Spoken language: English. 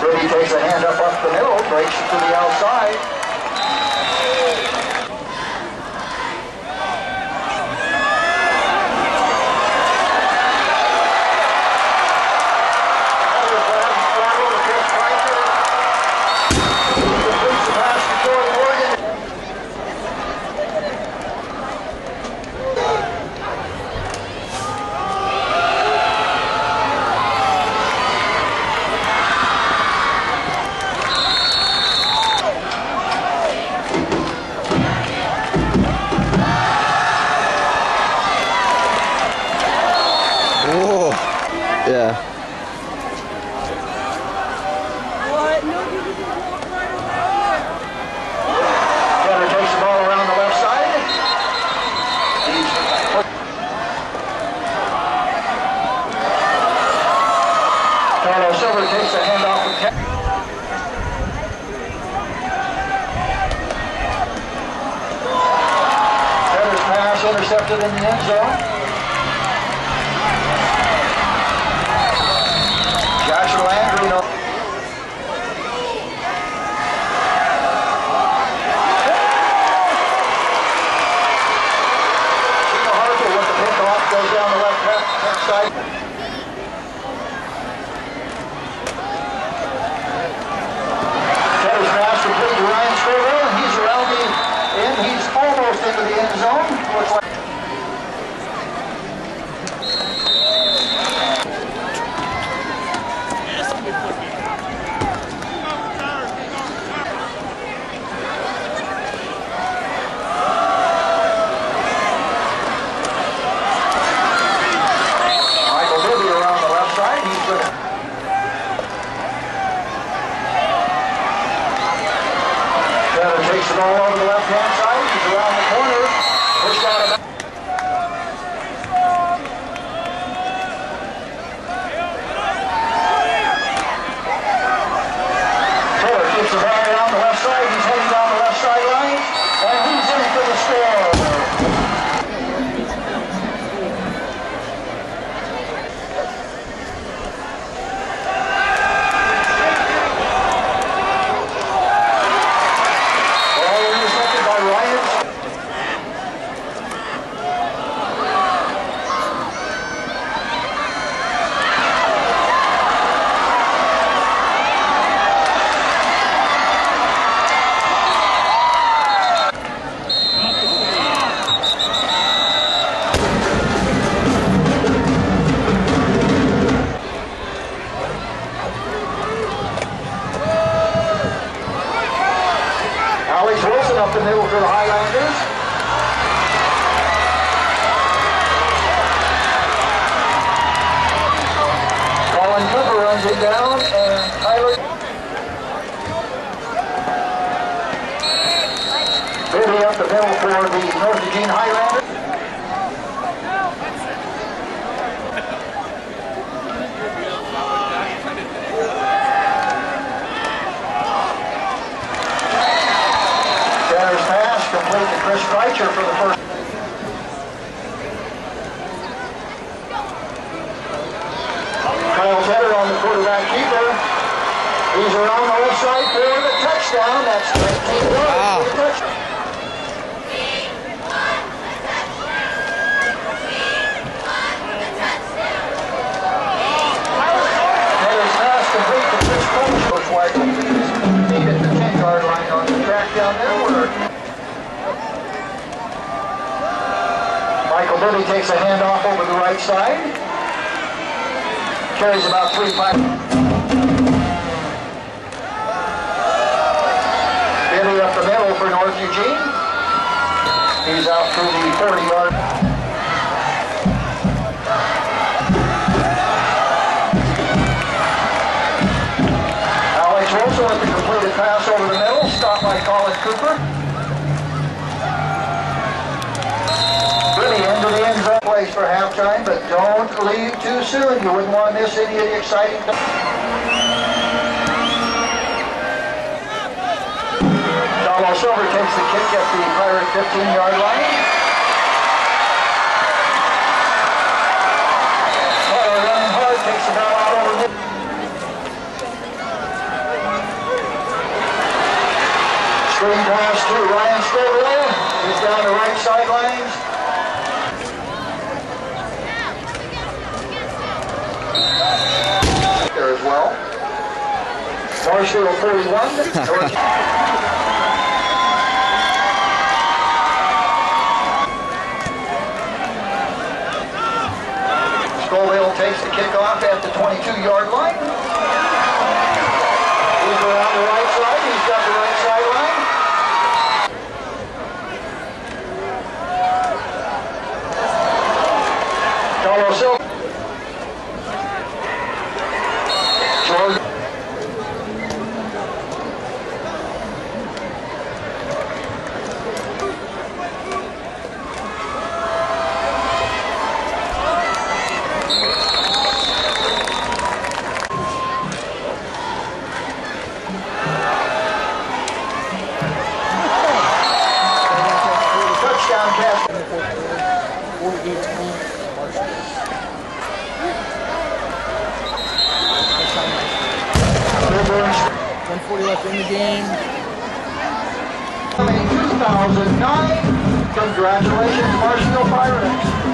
Brady takes a hand up up the middle, breaks it to the outside. Oh, yeah. Taylor takes the ball around the left side. He's Carlo takes the handoff from Ken. Taylor's pass intercepted in the end zone. Joshua Landry, no. Harper with the pickoff goes down the left hand hand side. Middle for the Highlanders. Colin Cooper runs it down, and Tyler. Bibby up the middle for the North Eugene Highlanders. Center's pass complete to Chris Kreitzer for the first. Kyle Tedder on the quarterback keeper. He's around the left side for the touchdown. That's 19 yards Wow. for the touchdown. Tedder's pass Bibby takes a handoff over the right side. Carries about three five. Bibby up the middle for North Eugene. He's out through the 40 yard. Alex Wilson with the completed pass over the middle, stopped by Colin Cooper. for halftime, but don't leave too soon. You wouldn't want to miss any of the exciting... Donald Silver takes the kick at the Pirate 15-yard line. Takes over... Screen pass to Ryan Stabler. He's down the right sideline. Marshall 41. Scoville takes the kickoff at the 22-yard line. He's around the right side. He's got the right sideline. Carlos Silva. Jordan. Touchdown pass. Milburn 140 left in the game. 2009. Congratulations, Marshfield Pirates.